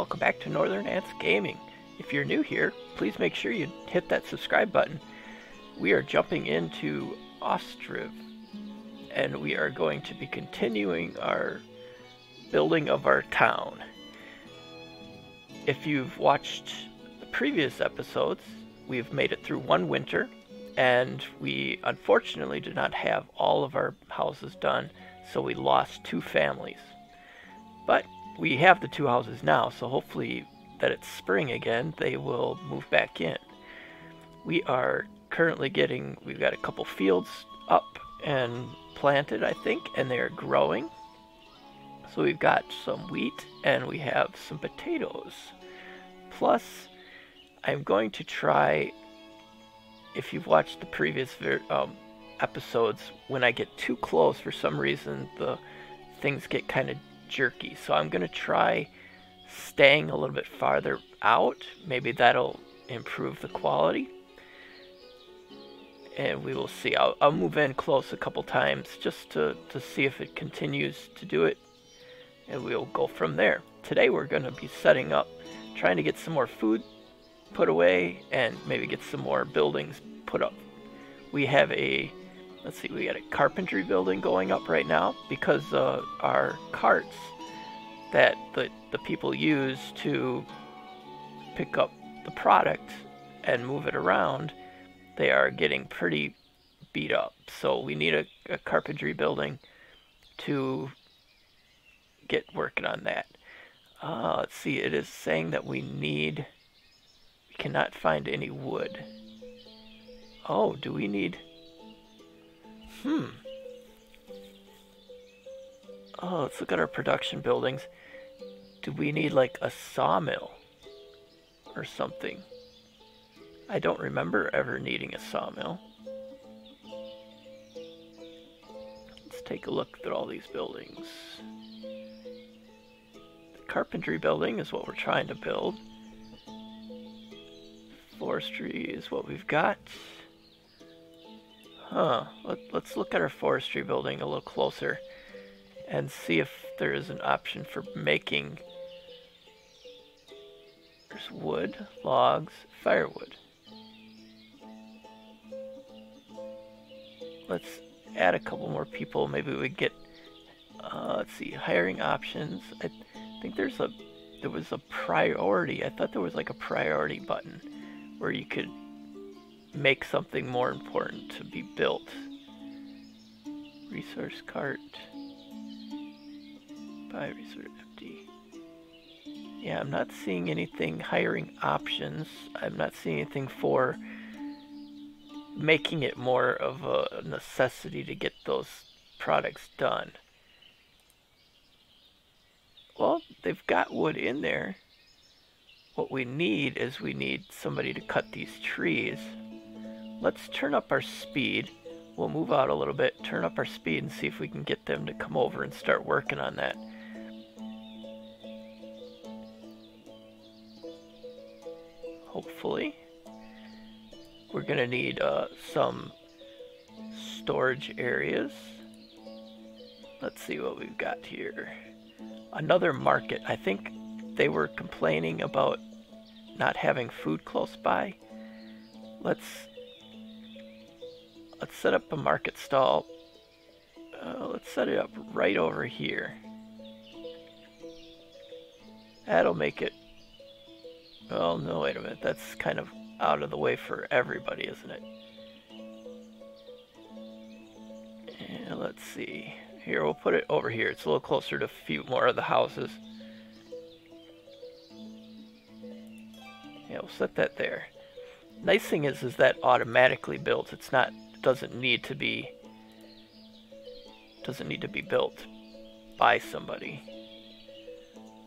welcome back to Northern Ants Gaming. If you're new here, please make sure you hit that subscribe button. We are jumping into Ostriv, and we are going to be continuing our building of our town. If you've watched the previous episodes, we've made it through one winter, and we unfortunately did not have all of our houses done, so we lost two families. But we have the two houses now, so hopefully that it's spring again, they will move back in. We are currently getting, we've got a couple fields up and planted, I think, and they are growing. So we've got some wheat and we have some potatoes. Plus, I'm going to try, if you've watched the previous um, episodes, when I get too close, for some reason, the things get kind of jerky. So I'm going to try staying a little bit farther out. Maybe that'll improve the quality. And we will see. I'll, I'll move in close a couple times just to, to see if it continues to do it. And we'll go from there. Today we're going to be setting up, trying to get some more food put away and maybe get some more buildings put up. We have a let's see, we got a carpentry building going up right now because uh, our carts that the, the people use to pick up the product and move it around, they are getting pretty beat up. So we need a, a carpentry building to get working on that. Uh, let's see, it is saying that we need, we cannot find any wood. Oh, do we need... Hmm. Oh, let's look at our production buildings. Do we need like a sawmill or something? I don't remember ever needing a sawmill. Let's take a look at all these buildings. The carpentry building is what we're trying to build. Forestry is what we've got. Huh. Let, us look at our forestry building a little closer and see if there is an option for making there's wood, logs, firewood. Let's add a couple more people. Maybe we get, uh, let's see, hiring options. I think there's a, there was a priority. I thought there was like a priority button where you could make something more important to be built. Resource cart. Buy resource empty. Yeah, I'm not seeing anything hiring options. I'm not seeing anything for making it more of a necessity to get those products done. Well, they've got wood in there. What we need is we need somebody to cut these trees. Let's turn up our speed. We'll move out a little bit, turn up our speed, and see if we can get them to come over and start working on that. Hopefully. We're going to need uh, some storage areas. Let's see what we've got here. Another market. I think they were complaining about not having food close by. Let's Let's set up a market stall. Uh, let's set it up right over here. That'll make it... Well, no, wait a minute. That's kind of out of the way for everybody, isn't it? And let's see. Here, we'll put it over here. It's a little closer to a few more of the houses. Yeah, we'll set that there. Nice thing is, is that automatically builds. It's not doesn't need to be doesn't need to be built by somebody.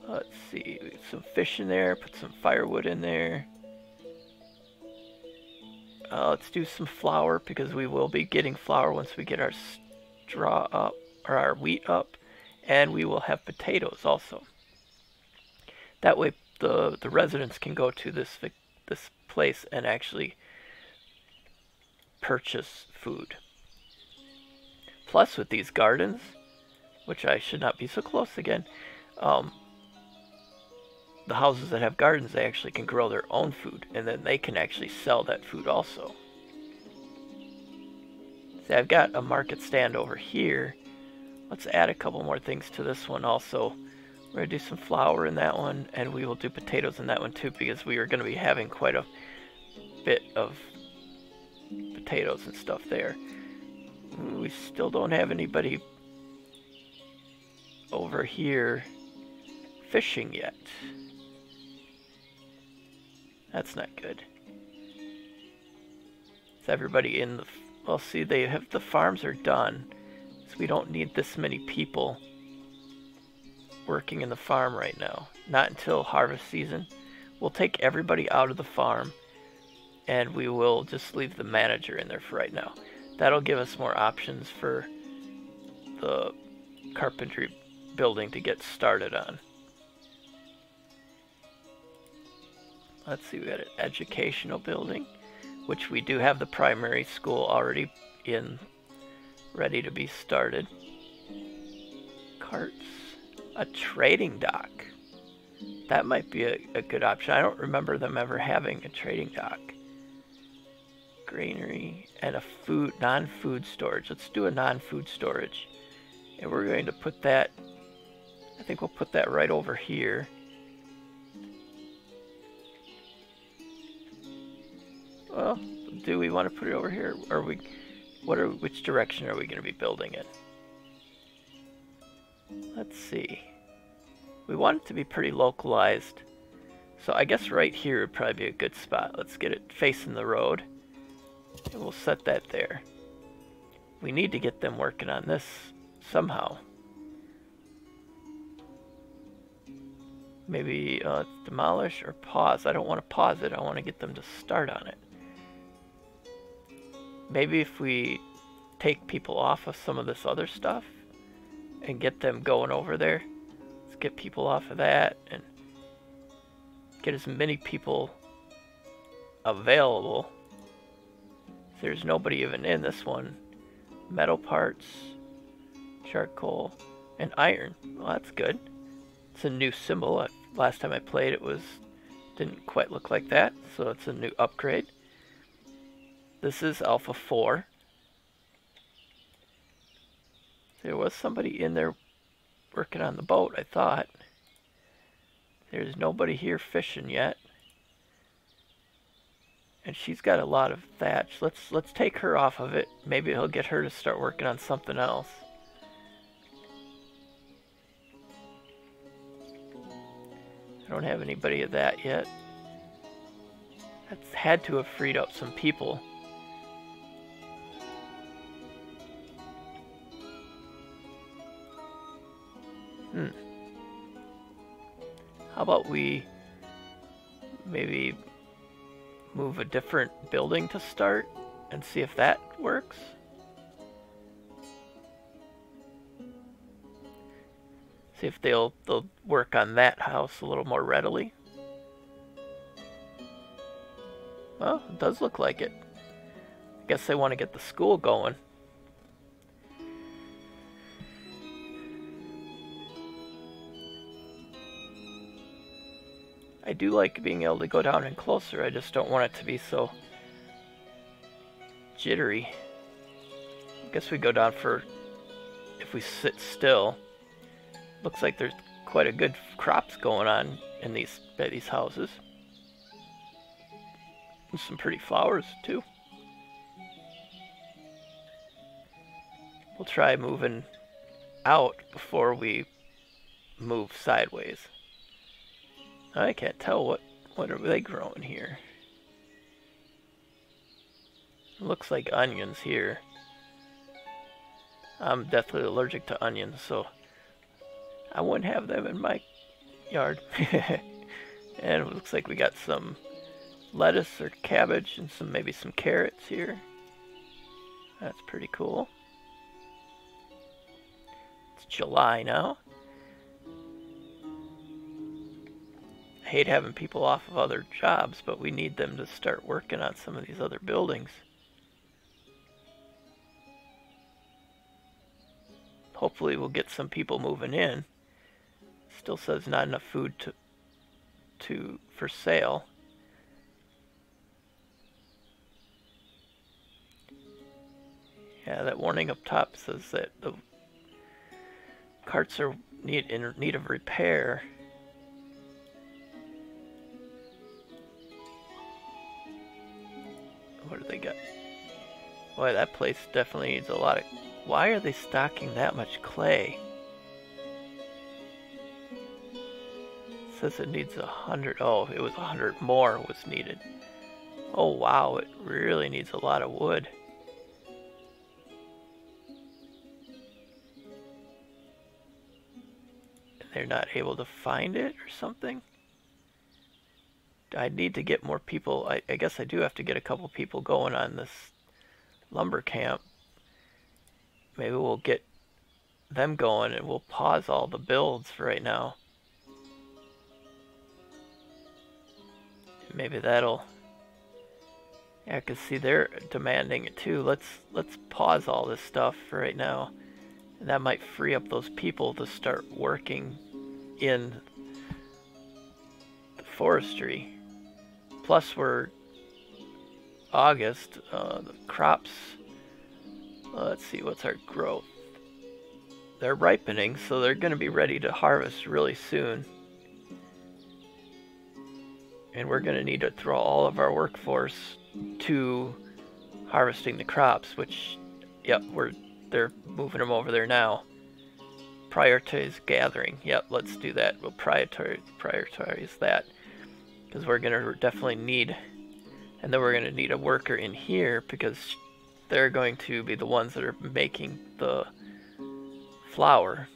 Let's see, some fish in there, put some firewood in there. Uh, let's do some flour because we will be getting flour once we get our straw up, or our wheat up, and we will have potatoes also. That way the, the residents can go to this, this place and actually purchase food. Plus, with these gardens, which I should not be so close again, um, the houses that have gardens, they actually can grow their own food, and then they can actually sell that food also. See, I've got a market stand over here. Let's add a couple more things to this one also. We're going to do some flour in that one, and we will do potatoes in that one too, because we are going to be having quite a bit of potatoes and stuff there. We still don't have anybody over here fishing yet. That's not good. Is everybody in the... Well, see, they have the farms are done, so we don't need this many people working in the farm right now. Not until harvest season. We'll take everybody out of the farm and we will just leave the manager in there for right now. That'll give us more options for the carpentry building to get started on. Let's see, we got an educational building, which we do have the primary school already in, ready to be started. Carts, a trading dock. That might be a, a good option. I don't remember them ever having a trading dock granary, and a food non-food storage. Let's do a non-food storage. And we're going to put that, I think we'll put that right over here. Well, do we want to put it over here? Or we, what are, which direction are we going to be building it? Let's see. We want it to be pretty localized. So I guess right here would probably be a good spot. Let's get it facing the road. And we'll set that there. We need to get them working on this somehow. Maybe uh, demolish or pause. I don't want to pause it. I want to get them to start on it. Maybe if we take people off of some of this other stuff and get them going over there. Let's get people off of that and get as many people available there's nobody even in this one. Metal parts, charcoal, and iron. Well, that's good. It's a new symbol. Last time I played it was didn't quite look like that, so it's a new upgrade. This is Alpha 4. There was somebody in there working on the boat, I thought. There's nobody here fishing yet. And she's got a lot of thatch. Let's let's take her off of it. Maybe he'll get her to start working on something else. I don't have anybody of that yet. That's had to have freed up some people. Hmm. How about we maybe move a different building to start and see if that works. See if they'll they'll work on that house a little more readily. Well, it does look like it. I guess they want to get the school going. I do like being able to go down and closer, I just don't want it to be so jittery. I guess we go down for, if we sit still, looks like there's quite a good crops going on in these, by these houses. And some pretty flowers too. We'll try moving out before we move sideways. I can't tell what what are they growing here. Looks like onions here. I'm definitely allergic to onions, so I wouldn't have them in my yard. and it looks like we got some lettuce or cabbage and some maybe some carrots here. That's pretty cool. It's July now. Hate having people off of other jobs, but we need them to start working on some of these other buildings. Hopefully we'll get some people moving in. Still says not enough food to to for sale. Yeah, that warning up top says that the carts are need in need of repair. What do they got? Boy, that place definitely needs a lot of... Why are they stocking that much clay? It says it needs a hundred... Oh, it was a hundred more was needed. Oh wow, it really needs a lot of wood. they're not able to find it or something. I need to get more people. I, I guess I do have to get a couple people going on this lumber camp. Maybe we'll get them going and we'll pause all the builds for right now. Maybe that'll yeah, cause see they're demanding it too. Let's let's pause all this stuff for right now. And that might free up those people to start working in the forestry. Plus we're August, uh, the crops, uh, let's see, what's our growth? They're ripening, so they're going to be ready to harvest really soon. And we're going to need to throw all of our workforce to harvesting the crops, which, yep, we're they're moving them over there now. Prioritize gathering. Yep, let's do that. We'll prioritize prioritize that because we're gonna definitely need, and then we're gonna need a worker in here because they're going to be the ones that are making the flour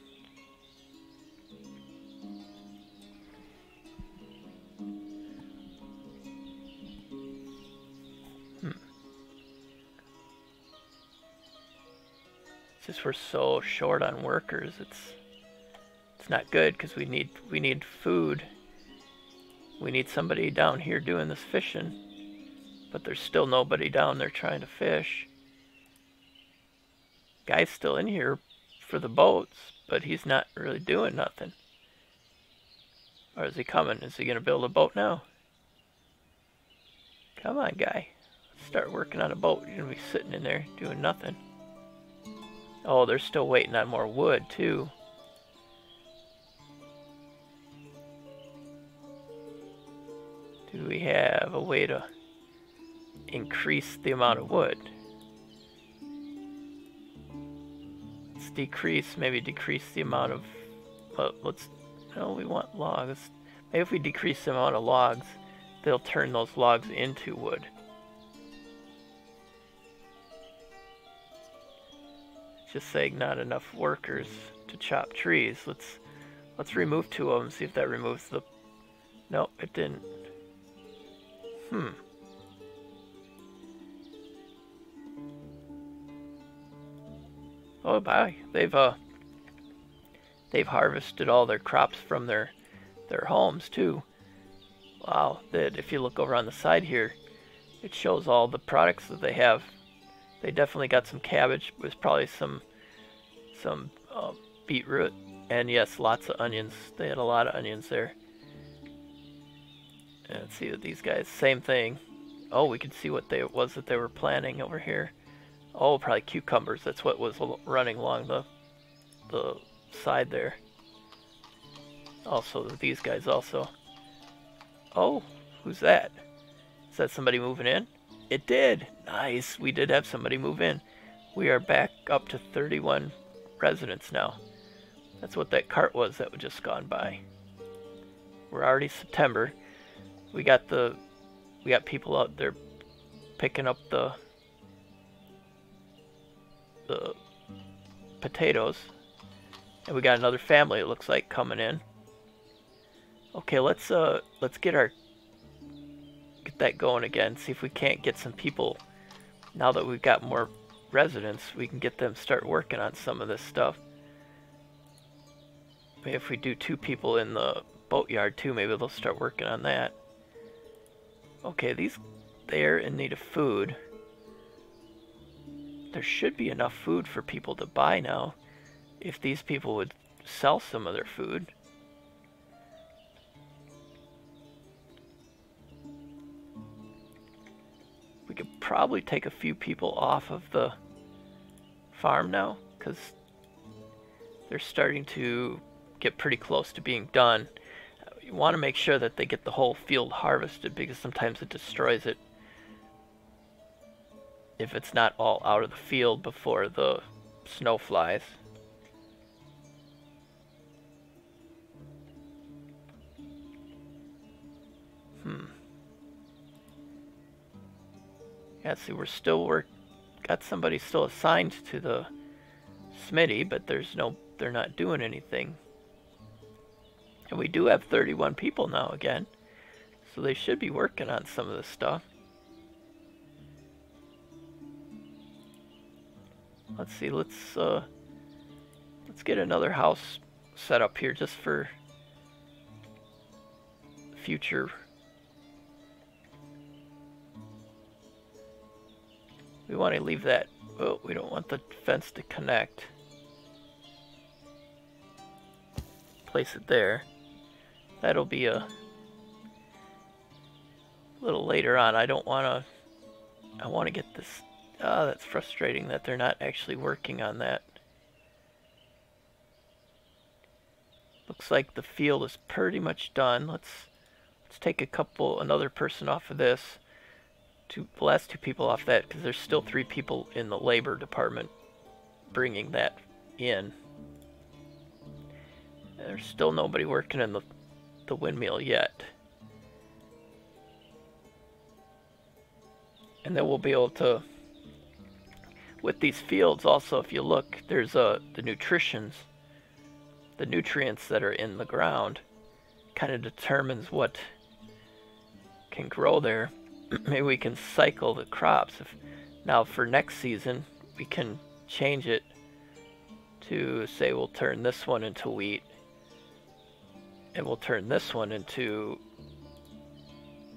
just hmm. we're so short on workers. It's it's not good because we need we need food. We need somebody down here doing this fishing, but there's still nobody down there trying to fish. Guy's still in here for the boats, but he's not really doing nothing. Or is he coming? Is he gonna build a boat now? Come on, guy. Let's start working on a boat. You're gonna be sitting in there doing nothing. Oh, they're still waiting on more wood, too. We have a way to increase the amount of wood? Let's decrease, maybe decrease the amount of, well, let's, no, we want logs. Maybe if we decrease the amount of logs, they'll turn those logs into wood. just saying not enough workers to chop trees. Let's let's remove two of them, see if that removes the... Nope, it didn't. Hmm. Oh, bye. They've, uh... They've harvested all their crops from their, their homes, too. Wow, that if you look over on the side here, it shows all the products that they have they definitely got some cabbage. There's probably some some uh, beetroot, and yes, lots of onions. They had a lot of onions there. And let's see what these guys. Same thing. Oh, we can see what they it was that they were planning over here. Oh, probably cucumbers. That's what was running along the the side there. Also, these guys also. Oh, who's that? Is that somebody moving in? It did. Nice. We did have somebody move in. We are back up to 31 residents now. That's what that cart was that was just gone by. We're already September. We got the we got people out there picking up the the potatoes. And we got another family it looks like coming in. Okay, let's uh let's get our get that going again. See if we can't get some people, now that we've got more residents, we can get them start working on some of this stuff. Maybe if we do two people in the boatyard too, maybe they'll start working on that. Okay, these they're in need of food. There should be enough food for people to buy now if these people would sell some of their food. We could probably take a few people off of the farm now because they're starting to get pretty close to being done. You want to make sure that they get the whole field harvested because sometimes it destroys it if it's not all out of the field before the snow flies. Hmm. Yeah, see, we're still work got somebody still assigned to the smithy, but there's no, they're not doing anything. And we do have 31 people now again, so they should be working on some of this stuff. Let's see, let's, uh, let's get another house set up here just for future We want to leave that. Oh, we don't want the fence to connect. Place it there. That'll be a little later on. I don't want to... I want to get this... Ah, oh, that's frustrating that they're not actually working on that. Looks like the field is pretty much done. Let's let's take a couple, another person off of this two, the last two people off that because there's still three people in the labor department bringing that in. There's still nobody working in the, the windmill yet. And then we'll be able to, with these fields also, if you look, there's uh, the nutritions, the nutrients that are in the ground kind of determines what can grow there. maybe we can cycle the crops. If now for next season we can change it to say we'll turn this one into wheat and we'll turn this one into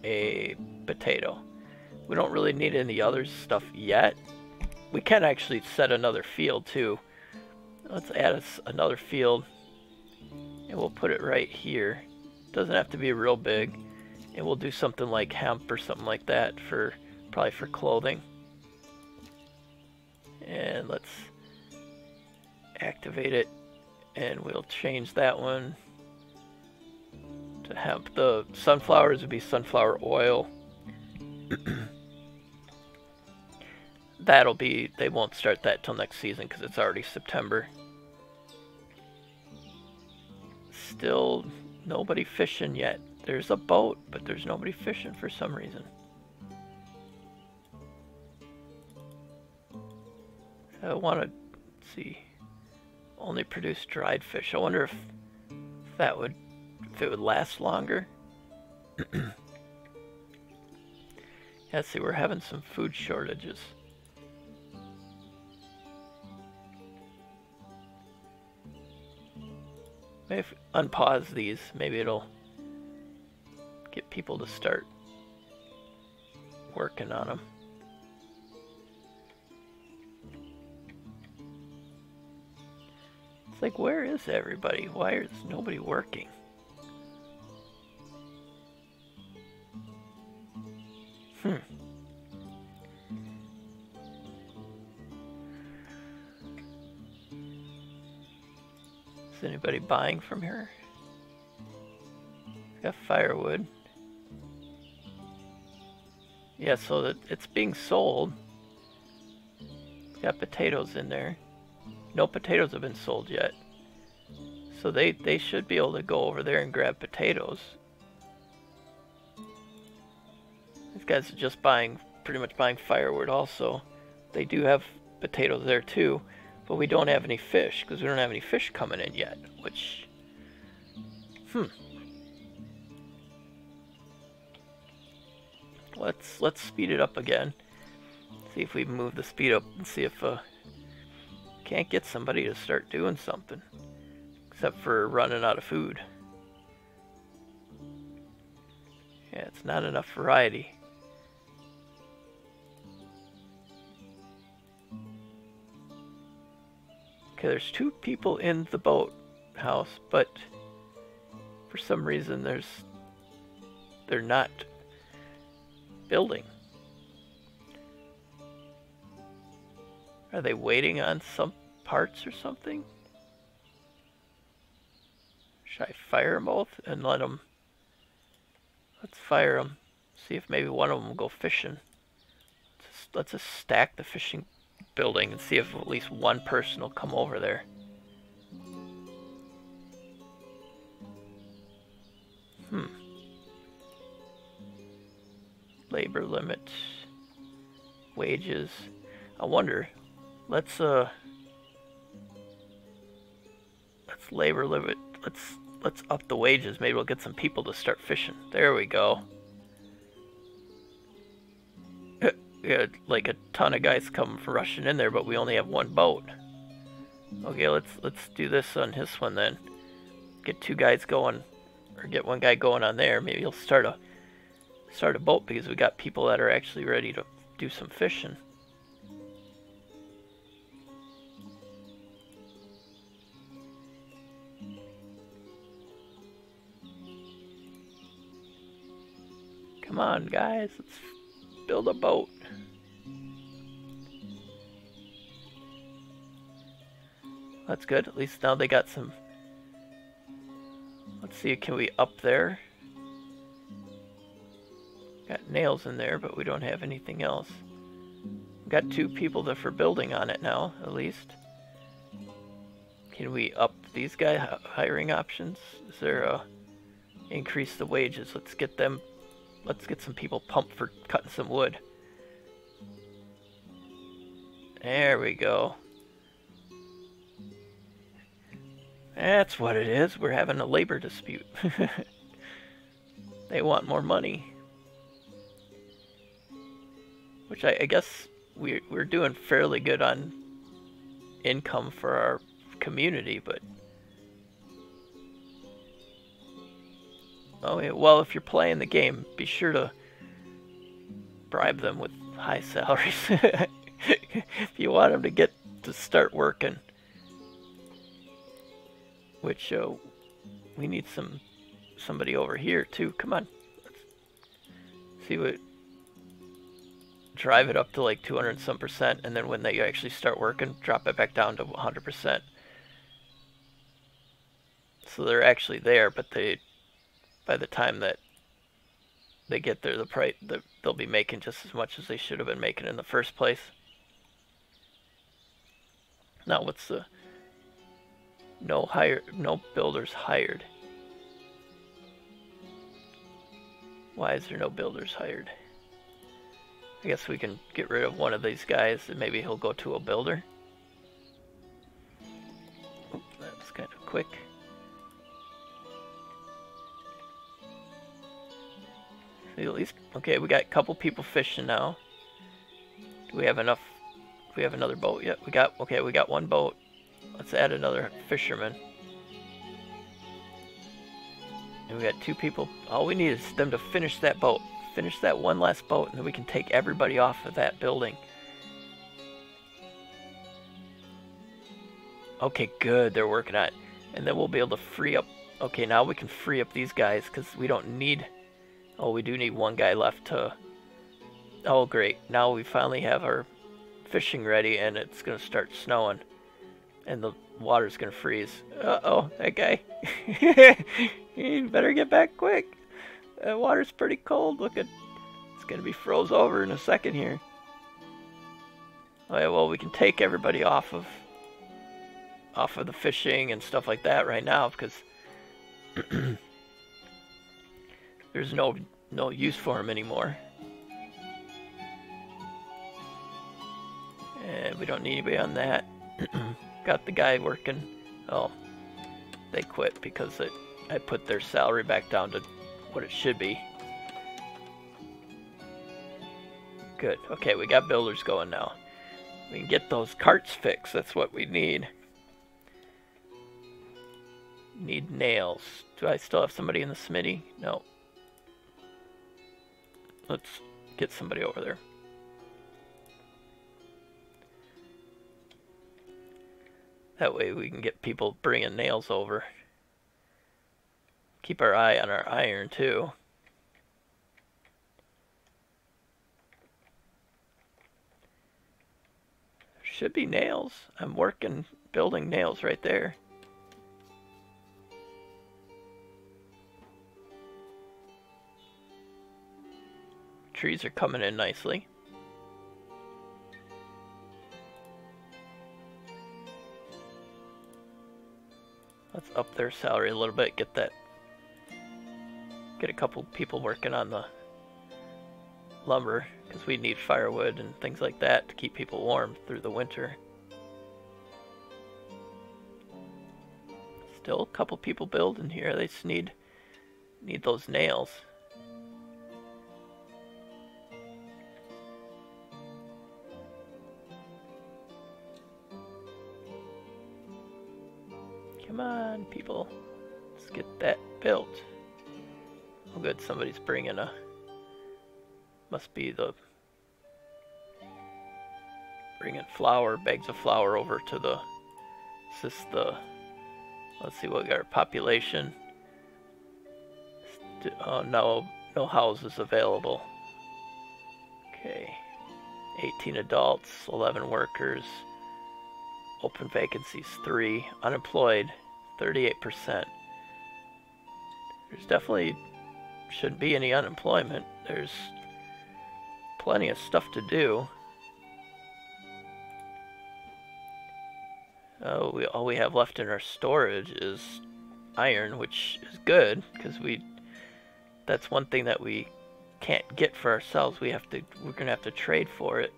a potato. We don't really need any other stuff yet. We can actually set another field too. Let's add us another field and we'll put it right here. Doesn't have to be real big and we'll do something like hemp or something like that for probably for clothing and let's activate it and we'll change that one to hemp the sunflowers would be sunflower oil that'll be they won't start that till next season because it's already September still nobody fishing yet there's a boat, but there's nobody fishing for some reason. I want to see. Only produce dried fish. I wonder if that would if it would last longer. yeah, see, we're having some food shortages. Maybe if unpause these, maybe it'll get people to start working on them. It's like, where is everybody? Why is nobody working? Is anybody buying from here? Got firewood. Yeah, so that it's being sold. got potatoes in there. No potatoes have been sold yet. So they, they should be able to go over there and grab potatoes. These guys are just buying, pretty much buying firewood also. They do have potatoes there too, but we don't have any fish because we don't have any fish coming in yet, which, hmm, let's let's speed it up again. See if we move the speed up and see if uh, can't get somebody to start doing something. Except for running out of food. Yeah, it's not enough variety. There's two people in the boat house, but for some reason there's they're not building. Are they waiting on some parts or something? Should I fire them both and let them... Let's fire them. See if maybe one of them will go fishing. Let's just, let's just stack the fishing building and see if at least one person will come over there. Hmm. Labor limit. Wages. I wonder. Let's uh let's labor limit let's let's up the wages. Maybe we'll get some people to start fishing. There we go. We like a ton of guys come rushing in there, but we only have one boat. Okay, let's let's do this on his one then. Get two guys going, or get one guy going on there. Maybe he'll start a start a boat because we got people that are actually ready to do some fishing. Come on, guys, let's build a boat. That's good. At least now they got some... Let's see, can we up there? Got nails in there, but we don't have anything else. Got two people that for building on it now, at least. Can we up these guy hiring options? Is there a increase the wages? Let's get them. Let's get some people pumped for cutting some wood. There we go. That's what it is. We're having a labor dispute. they want more money. Which I, I guess we're, we're doing fairly good on income for our community, but... Oh, yeah, well, if you're playing the game, be sure to bribe them with high salaries. if you want them to get to start working which uh, we need some somebody over here too. Come on, let's see what drive it up to like 200 some percent, and then when they actually start working, drop it back down to 100 percent. So they're actually there, but they by the time that they get there, the price the, they'll be making just as much as they should have been making in the first place. Now, what's the no hire, no builders hired. Why is there no builders hired? I guess we can get rid of one of these guys and maybe he'll go to a builder. Oop, that's kind of quick. At least, okay, we got a couple people fishing now. Do we have enough? Do we have another boat yet? We got, okay, we got one boat. Let's add another fisherman. And we got two people. All we need is them to finish that boat. Finish that one last boat, and then we can take everybody off of that building. Okay, good. They're working on it. And then we'll be able to free up... Okay, now we can free up these guys, because we don't need... Oh, we do need one guy left to... Oh, great. Now we finally have our fishing ready, and it's going to start snowing and the water's gonna freeze. Uh-oh, that guy. you better get back quick. That water's pretty cold. Look at, it's gonna be froze over in a second here. Oh, okay, well we can take everybody off of, off of the fishing and stuff like that right now because there's no no use for them anymore. And we don't need anybody on that. got the guy working. Oh, they quit because it, I put their salary back down to what it should be. Good. Okay, we got builders going now. We can get those carts fixed. That's what we need. Need nails. Do I still have somebody in the smithy? No. Let's get somebody over there. That way we can get people bringing nails over. Keep our eye on our iron too. Should be nails. I'm working building nails right there. Trees are coming in nicely. Let's up their salary a little bit, get that get a couple people working on the lumber because we need firewood and things like that to keep people warm through the winter. Still a couple people building here. They just need need those nails. People. Let's get that built. Oh good, somebody's bringing a must be the bringing flour, bags of flour over to the, is this the, let's see what we got our population. Uh, no, no houses available. Okay, 18 adults, 11 workers, open vacancies 3, unemployed 38%. There's definitely shouldn't be any unemployment. There's plenty of stuff to do. Oh, we, all we have left in our storage is iron, which is good because we that's one thing that we can't get for ourselves. We have to we're gonna have to trade for it.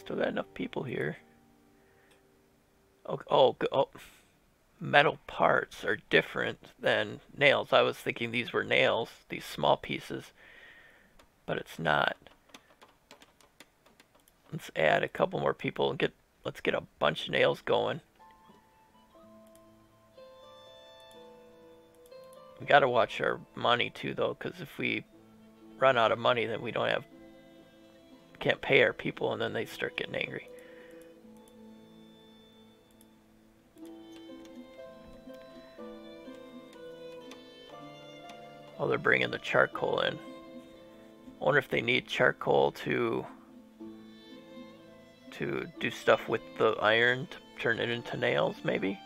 Still got enough people here. Oh, oh, oh metal parts are different than nails. I was thinking these were nails, these small pieces, but it's not. Let's add a couple more people and get, let's get a bunch of nails going. We gotta watch our money too though, because if we run out of money then we don't have, can't pay our people and then they start getting angry. Oh, they're bringing the charcoal in. I wonder if they need charcoal to to do stuff with the iron to turn it into nails, maybe?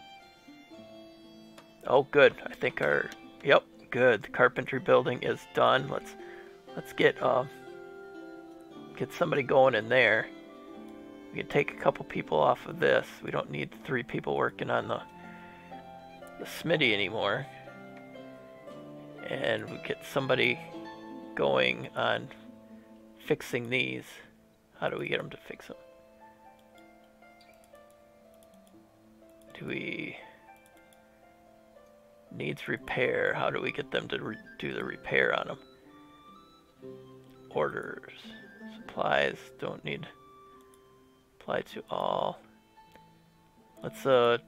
Oh, good. I think our... Yep, good. The carpentry building is done. Let's let's get uh, get somebody going in there. We can take a couple people off of this. We don't need three people working on the the smithy anymore and we get somebody going on fixing these. How do we get them to fix them? Do we needs repair? How do we get them to do the repair on them? Orders, supplies don't need apply to all. Let's uh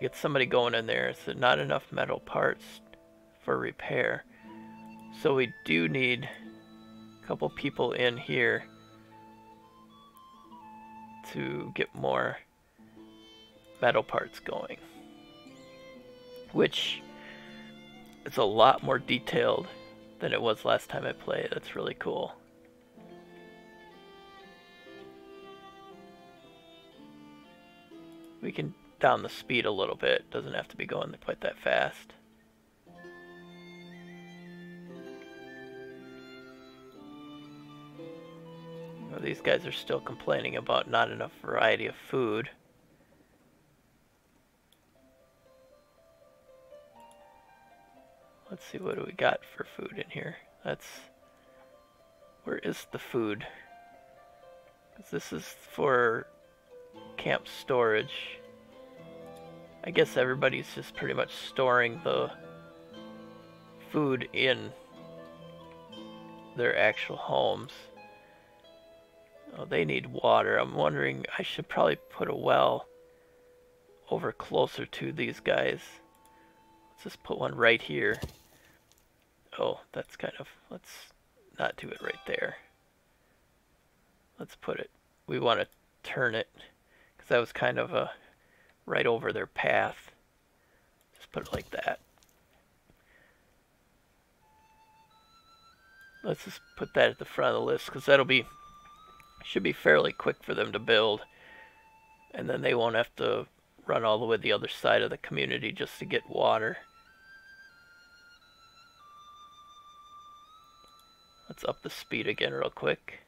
get somebody going in there. So not enough metal parts for repair. So we do need a couple people in here to get more metal parts going. Which is a lot more detailed than it was last time I played. That's really cool. We can down the speed a little bit. Doesn't have to be going quite that fast. these guys are still complaining about not enough variety of food. Let's see, what do we got for food in here? That's... Where is the food? Cause This is for camp storage. I guess everybody's just pretty much storing the food in their actual homes. Oh, they need water. I'm wondering, I should probably put a well over closer to these guys. Let's just put one right here. Oh, that's kind of, let's not do it right there. Let's put it, we want to turn it, because that was kind of a right over their path. Just put it like that. let's just put that at the front of the list because that'll be should be fairly quick for them to build and then they won't have to run all the way to the other side of the community just to get water. Let's up the speed again real quick.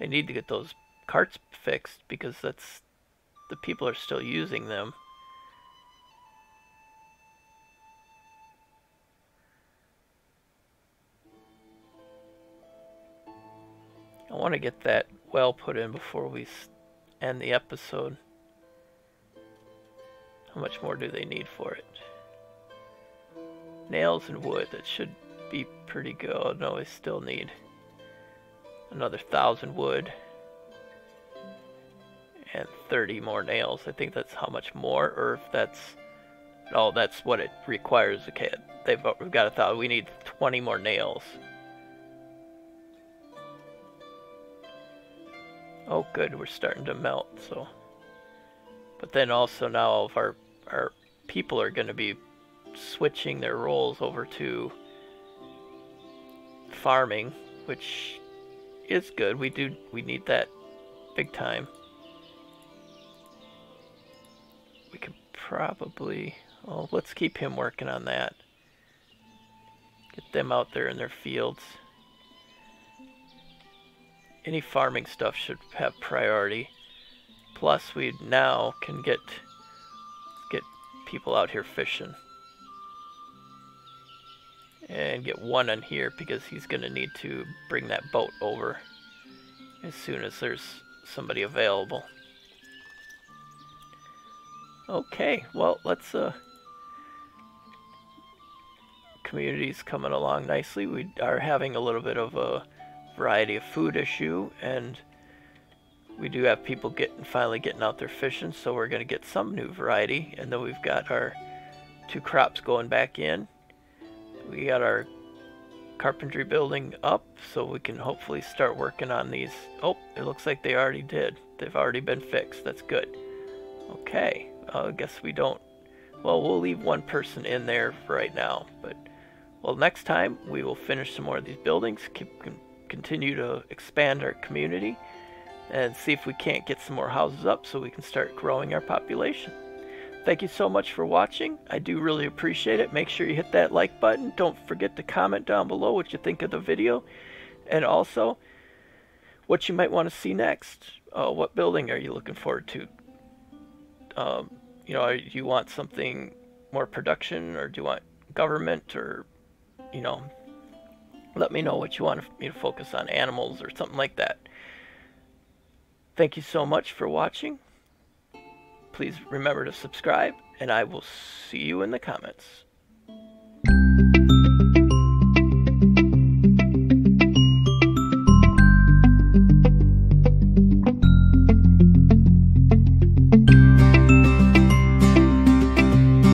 They need to get those carts fixed because that's the people are still using them. I want to get that well put in before we end the episode. How much more do they need for it? Nails and wood, that should be pretty good. No, I still need another thousand wood and 30 more nails. I think that's how much more, or if that's, oh, that's what it requires. Okay, they've we've got a thousand. We need 20 more nails. Oh, good, we're starting to melt. So, but then also now all of our our people are going to be switching their roles over to farming, which is good. We do we need that big time. We could probably well let's keep him working on that. Get them out there in their fields. Any farming stuff should have priority. Plus we now can get get people out here fishing and get one on here because he's going to need to bring that boat over as soon as there's somebody available. Okay, well, let's, uh, community's coming along nicely. We are having a little bit of a variety of food issue, and we do have people getting finally getting out there fishing, so we're going to get some new variety, and then we've got our two crops going back in we got our carpentry building up so we can hopefully start working on these. Oh, it looks like they already did. They've already been fixed. That's good. Okay, uh, I guess we don't. Well, we'll leave one person in there right now, but well, next time we will finish some more of these buildings, keep, continue to expand our community, and see if we can't get some more houses up so we can start growing our population. Thank you so much for watching. I do really appreciate it. Make sure you hit that like button. Don't forget to comment down below what you think of the video. And also, what you might want to see next. Uh, what building are you looking forward to? Um, you know, do you want something more production or do you want government or, you know, let me know what you want me to focus on, animals or something like that. Thank you so much for watching. Please remember to subscribe, and I will see you in the comments.